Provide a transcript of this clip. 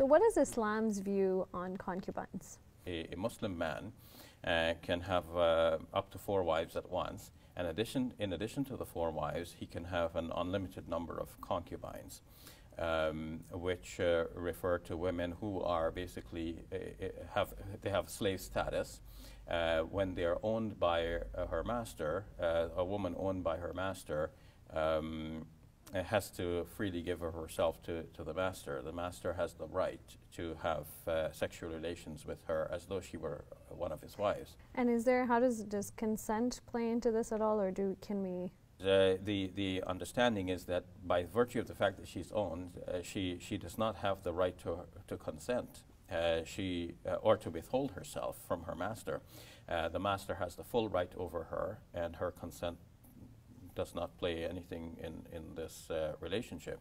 So, what is Islam's view on concubines? A, a Muslim man uh, can have uh, up to four wives at once. In addition, in addition to the four wives, he can have an unlimited number of concubines, um, which uh, refer to women who are basically uh, uh, have they have slave status. Uh, when they are owned by her master, a woman owned by her master. Um, has to freely give her herself to, to the master. The master has the right to have uh, sexual relations with her as though she were one of his wives. And is there, how does, does consent play into this at all, or do, can we? Uh, the, the understanding is that by virtue of the fact that she's owned, uh, she, she does not have the right to, to consent. Uh, she uh, or to withhold herself from her master. Uh, the master has the full right over her, and her consent does not play anything in, in this uh, relationship.